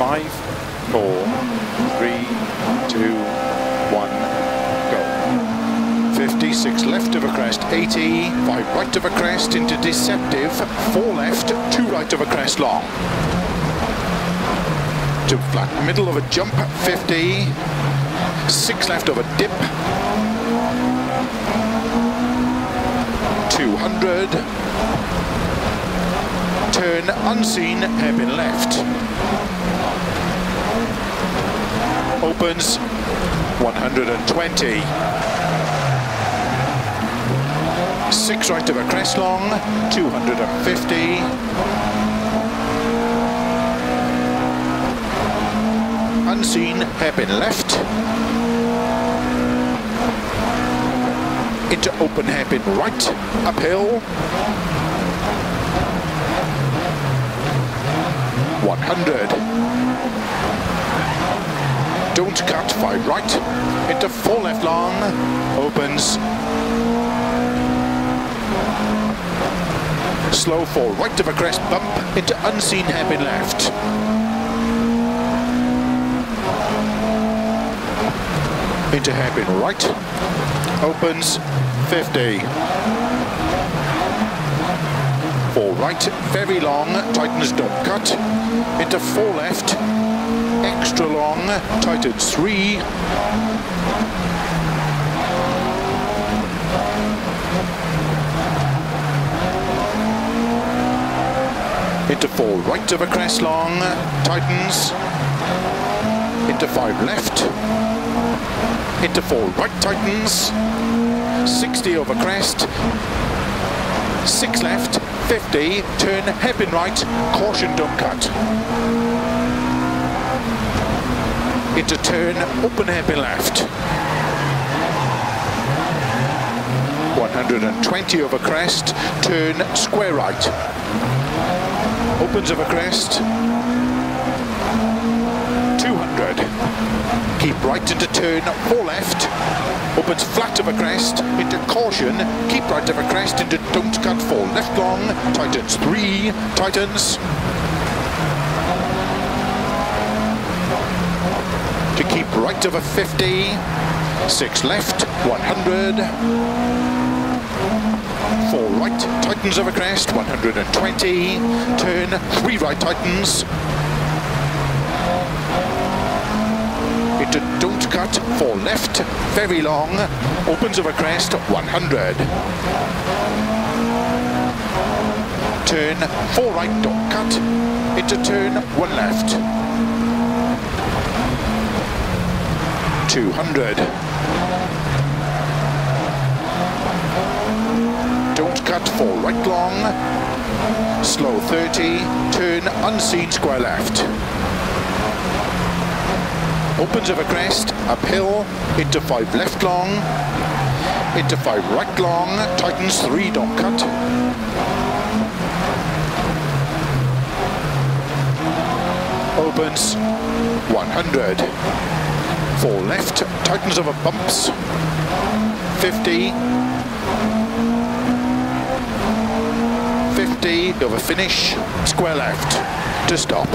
Five, four, three, two, one, go. 56 left of a crest, 80, 5 right of a crest into deceptive, 4 left, 2 right of a crest long. To flat middle of a jump, 50, 6 left of a dip, 200, turn unseen, hairpin left. Opens 120. Six right of a crest long, 250. Unseen, hairpin left. Into open hairpin right, uphill. 100. Cut, five right, into four left long, opens. Slow four right of a crest bump into unseen hairpin left. Into hairpin right, opens 50. Four right, very long, tightens don't cut, into four left, extra long, tightens three, into four right of a crest long, tightens, into five left, into four right tightens, 60 over crest, six left, 50, turn hairpin right, caution don't cut. Into turn, open hairpin left. 120 over crest, turn square right. Opens over crest. 200. Keep right into turn, four left. Opens flat of a crest, into caution. Keep right of a crest, into don't cut, fall, left long. Tightens three, Tightens. To keep right of a 50. Six left, 100 four right, tightens over crest, 120, turn, three right. Tightens, into don't cut, four left, very long, opens over crest, 100. Turn, four right, don't cut, into turn, one left. 200. Don't cut four right long, slow 30, turn unseen square left. Opens a crest, uphill, into 5 left long, into 5 right long, tightens 3, don't cut. Opens 100. 4 left, tightens over bumps, 50, 50 over finish, square left to stop.